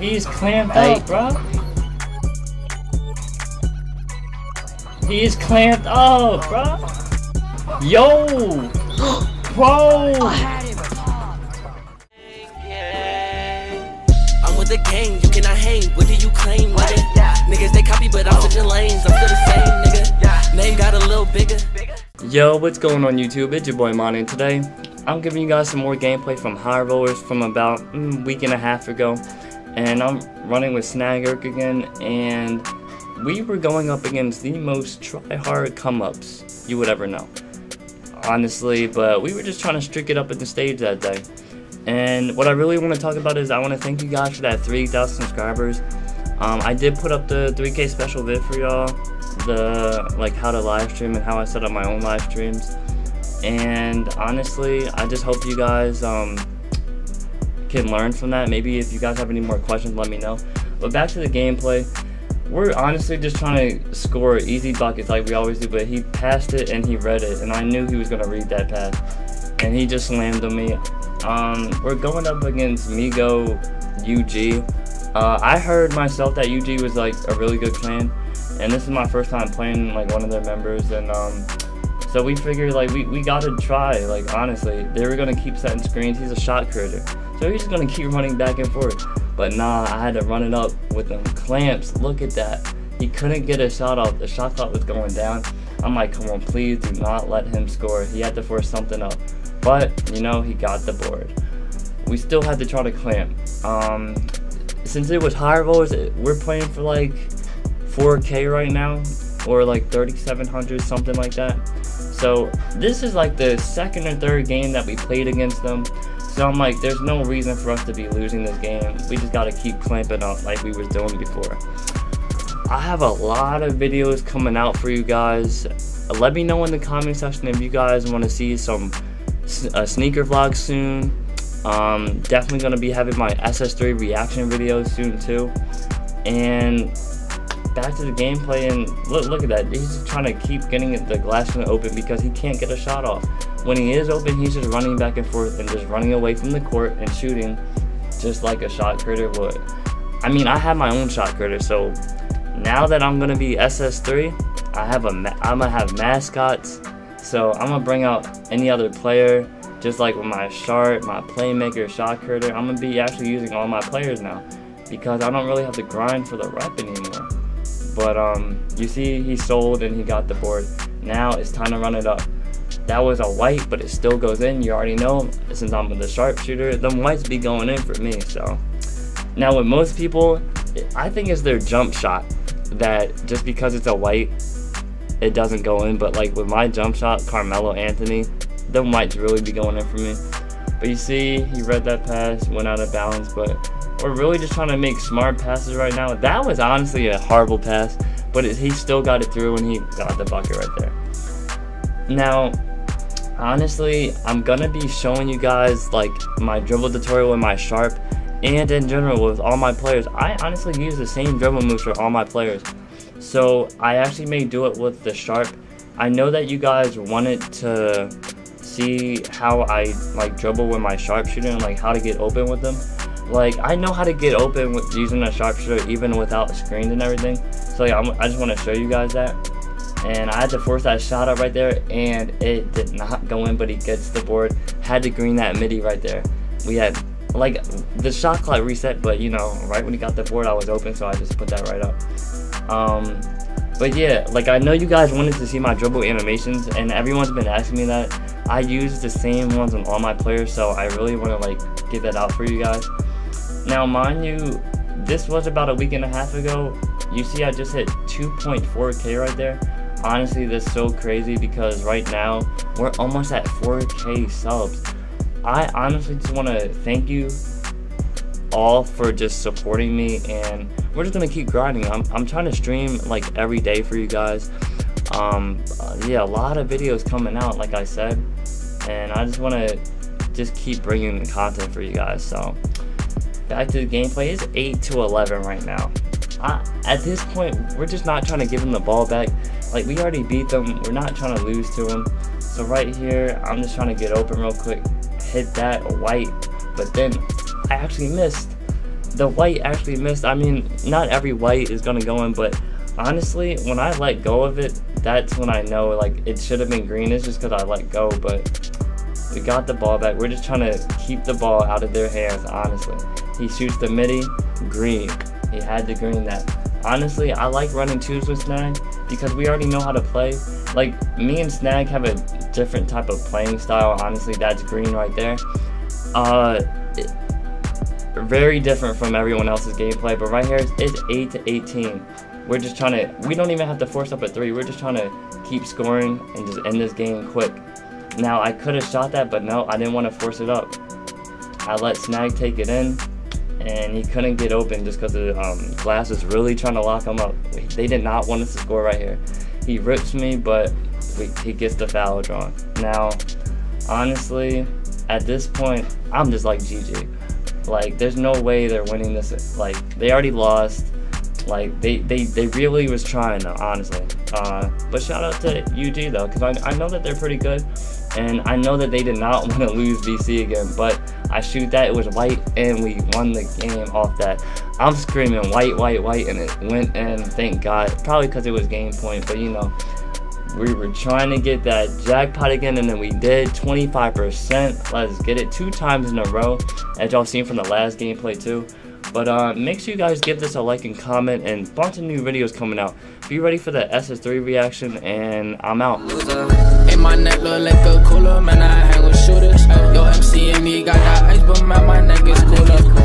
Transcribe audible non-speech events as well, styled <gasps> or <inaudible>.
He's clamped Hey. up, bro. He's clamped up, bro. Yo! <gasps> Bro! I'm with the gang, you cannot hang. What do you claim, nigga? Niggas they copy, but I'm switching lanes. I'm still the same, nigga. Name got a little bigger. Yo, what's going on YouTube? It's your boy Mani, and today I'm giving you guys some more gameplay from High Rollers from about a mm, week and a half ago. And I'm running with Snagurk again, and we were going up against the most try-hard come-ups you would ever know. Honestly, but we were just trying to streak it up at the stage that day. And what I really want to talk about is I want to thank you guys for that 3,000 subscribers. Um, I did put up the 3K special vid for y'all, the like how to live stream and how I set up my own live streams. And honestly, I just hope you guys um, can learn from that. Maybe if you guys have any more questions, let me know. But back to the gameplay. We're honestly just trying to score easy buckets like we always do, but he passed it and he read it, and I knew he was gonna read that pass, and he just slammed on me. Um, we're going up against Migo UG. Uh, I heard myself that UG was like a really good clan, and this is my first time playing like one of their members, and um, so we figured like we, we gotta try. Like honestly, they were gonna keep setting screens. He's a shot creator, so he's just gonna keep running back and forth. But nah, I had to run it up with them clamps. Look at that. He couldn't get a shot off. The shot clock was going down. I'm like, come on, please do not let him score. He had to force something up. But, you know, he got the board. We still had to try to clamp. Um, since it was higher rollers, we're playing for like 4K right now, or like 3,700, something like that. So this is like the second or third game that we played against them. So I'm like, there's no reason for us to be losing this game. We just gotta keep clamping up like we was doing before. I have a lot of videos coming out for you guys. Let me know in the comment section if you guys want to see some a sneaker vlog soon. Um, definitely gonna be having my SS3 reaction video soon too. And back to the gameplay and look look at that. He's trying to keep getting the glass one open because he can't get a shot off. When he is open, he's just running back and forth and just running away from the court and shooting just like a shot creator would. I mean, I have my own shot creator, so now that I'm gonna be SS3, I have a I'm gonna have mascots. So I'm gonna bring out any other player, just like with my shark, my playmaker, shot creator. I'm gonna be actually using all my players now because I don't really have to grind for the rep anymore. But um, you see, he sold and he got the board. Now it's time to run it up. That was a white, but it still goes in. You already know, since I'm the sharpshooter, them whites be going in for me. So now with most people, I think it's their jump shot that just because it's a white, it doesn't go in. But like with my jump shot, Carmelo Anthony, them whites really be going in for me. But you see, he read that pass, went out of bounds, but we're really just trying to make smart passes right now. That was honestly a horrible pass, but it, he still got it through and he got the bucket right there. Now, honestly, I'm gonna be showing you guys like my dribble tutorial with my sharp and in general with all my players. I honestly use the same dribble moves for all my players. So I actually may do it with the sharp. I know that you guys wanted to see how I like dribble with my sharpshooter and like how to get open with them. Like I know how to get open with using a sharpshooter even without screens and everything. So yeah, I'm, I just want to show you guys that. And I had to force that shot up right there, and it did not go in, but he gets the board. Had to green that midi right there. We had like the shot clock reset, but you know, right when he got the board, I was open, so I just put that right up. Um, but yeah, like I know you guys wanted to see my dribble animations, and everyone's been asking me that. I use the same ones on all my players, so I really want to like get that out for you guys. Now, mind you, this was about a week and a half ago. You see, I just hit 2.4k right there. Honestly, that's so crazy because right now we're almost at 4k subs. I honestly just want to thank you all for just supporting me and we're just gonna keep grinding. I'm, I'm trying to stream like every day for you guys. Um uh, yeah a lot of videos coming out like i said and i just want to just keep bringing the content for you guys so. Back to the gameplay it's 8 to 11 right now. I, at this point we're just not trying to give them the ball back like we already beat them we're not trying to lose to them so right here i'm just trying to get open real quick hit that white but then I actually missed. the white actually missed. I mean, not every white is gonna go in, but honestly, when I let go of it, that's when I know like it should have been green. It's just because I let go, but we got the ball back. We're just trying to keep the ball out of their hands, honestly. He shoots the midi, green. He had the green that. Honestly, I like running twos with Snag because we already know how to play. Like, me and Snag have a different type of playing style. Honestly, that's green right there. Uh, it, very different from everyone else's gameplay, but right here it's 8 to 18. We're just trying to, we don't even have to force up a 3. We're just trying to keep scoring and just end this game quick. Now, I could have shot that, but no, I didn't want to force it up. I let Snag take it in, and he couldn't get open just because the um, glass was really trying to lock him up. They did not want us to score right here. He rips me, but we, he gets the foul drawn. Now, honestly, at this point, I'm just like GG. Like, there's no way they're winning this. Like, they already lost. Like, they, they, they really was trying, though, honestly. Uh, but shout out to UG, though, because I, I know that they're pretty good. And I know that they did not <laughs> want to lose BC again, but I shoot that, it was white, and we won the game off that. I'm screaming white, white, white, and it went in, thank God. Probably because it was game point, but you know, we were trying to get that jackpot again, and then we did 25%. Let's get it two times in a row, as y'all seen from the last gameplay too. But uh, make sure you guys give this a like and comment, and bunch of new videos coming out. Be ready for the SS3 reaction, and I'm out. Me got that ice, but man, my neck is cooler.